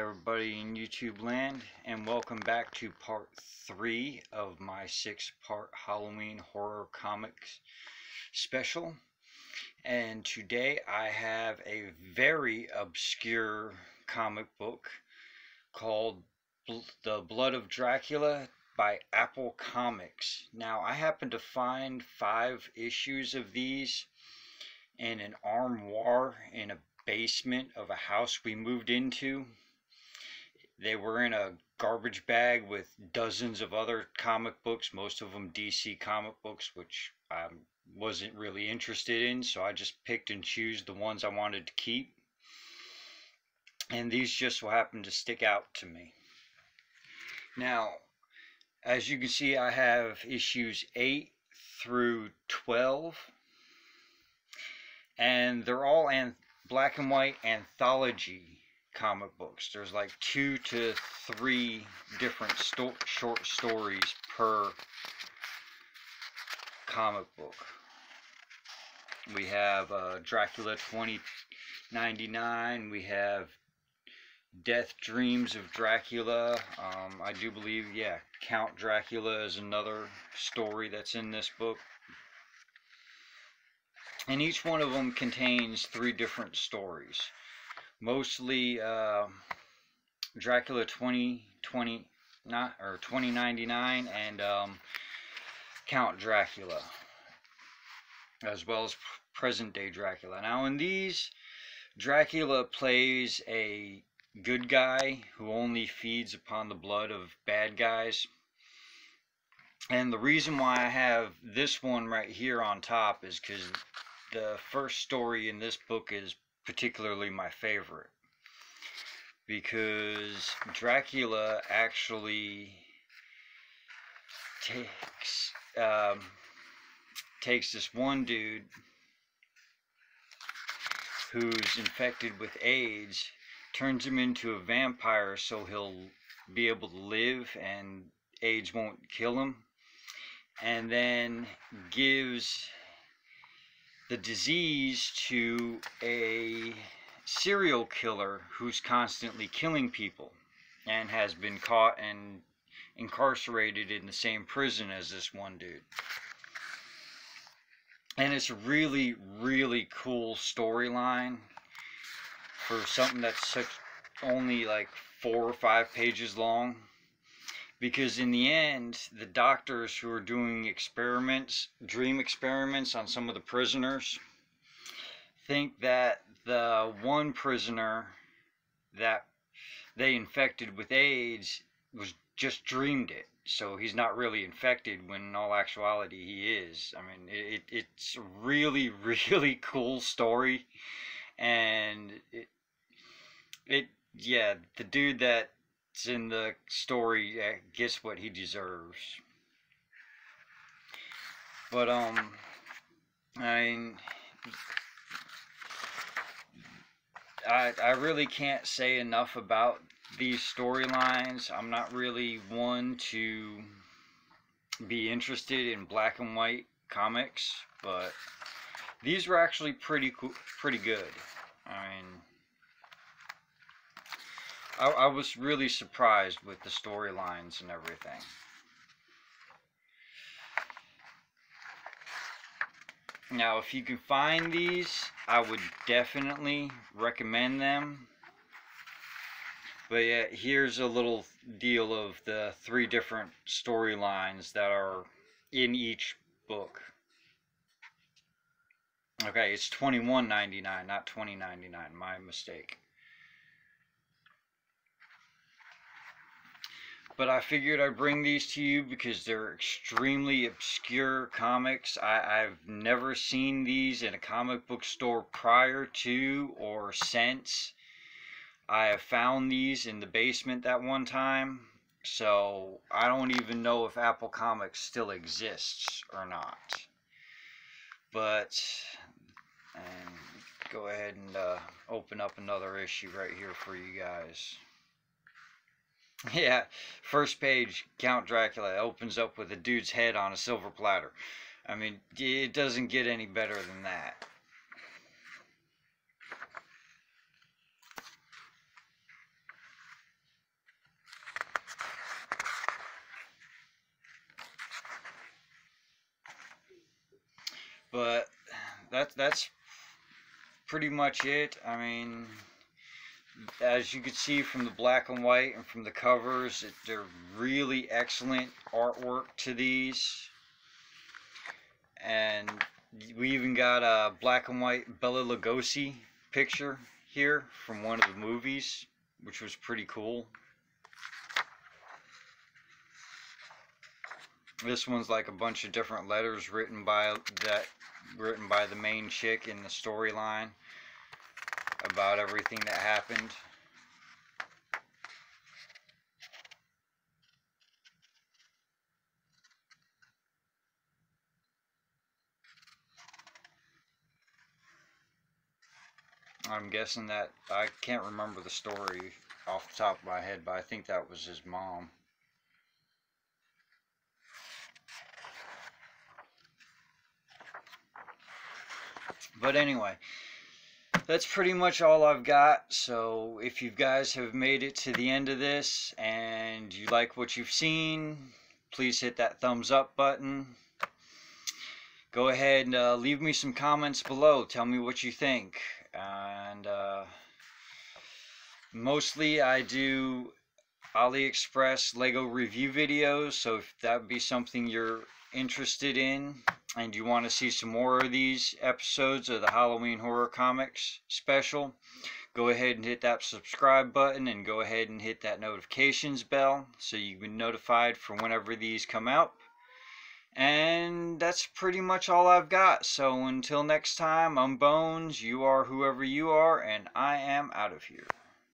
everybody in YouTube land and welcome back to part 3 of my 6 part Halloween horror comics special and today I have a very obscure comic book called The Blood of Dracula by Apple Comics. Now I happen to find five issues of these in an armoire in a basement of a house we moved into they were in a garbage bag with dozens of other comic books, most of them DC comic books, which I wasn't really interested in, so I just picked and chose the ones I wanted to keep. And these just so happened to stick out to me. Now, as you can see, I have issues 8 through 12, and they're all in black and white anthology comic books. There's like two to three different sto short stories per comic book. We have uh, Dracula 2099. We have Death Dreams of Dracula. Um, I do believe, yeah, Count Dracula is another story that's in this book. And each one of them contains three different stories mostly uh, Dracula 2020 not or 2099 and um, Count Dracula as well as present day Dracula. Now in these Dracula plays a good guy who only feeds upon the blood of bad guys. And the reason why I have this one right here on top is because the first story in this book is particularly my favorite. Because Dracula actually takes um, takes this one dude who's infected with AIDS, turns him into a vampire so he'll be able to live and AIDS won't kill him, and then gives the disease to a serial killer who's constantly killing people and has been caught and incarcerated in the same prison as this one dude. And it's a really, really cool storyline for something that's such only like four or five pages long because in the end the doctors who are doing experiments dream experiments on some of the prisoners think that the one prisoner that they infected with AIDS was just dreamed it. So he's not really infected when in all actuality he is. I mean it, it's a really really cool story. And it it yeah the dude that in the story gets what he deserves. But um, I mean, I I really can't say enough about these storylines. I'm not really one to be interested in black and white comics, but these were actually pretty cool, pretty good. I mean I, I was really surprised with the storylines and everything. Now, if you can find these, I would definitely recommend them. But yeah, here's a little deal of the three different storylines that are in each book. Okay, it's twenty one ninety nine, not twenty ninety nine. My mistake. But I figured I'd bring these to you because they're extremely obscure comics. I, have never seen these in a comic book store prior to or since. I have found these in the basement that one time, so I don't even know if Apple Comics still exists or not. But, and go ahead and uh, open up another issue right here for you guys. Yeah, first page, Count Dracula opens up with a dude's head on a silver platter. I mean, it doesn't get any better than that. But that, that's pretty much it. I mean as you can see from the black and white and from the covers, it, they're really excellent artwork to these. And we even got a black and white Bela Lugosi picture here from one of the movies, which was pretty cool. This one's like a bunch of different letters written by that written by the main chick in the storyline about everything that happened. I'm guessing that I can't remember the story off the top of my head, but I think that was his mom. But anyway, that's pretty much all I've got. So if you guys have made it to the end of this and you like what you've seen, please hit that thumbs up button. Go ahead and uh, leave me some comments below. Tell me what you think. And uh, mostly I do AliExpress Lego review videos. So if that would be something you're interested in and you want to see some more of these episodes of the Halloween Horror Comics special, go ahead and hit that subscribe button and go ahead and hit that notifications bell so you can be notified for whenever these come out. And that's pretty much all I've got. So until next time, I'm Bones, you are whoever you are, and I am out of here.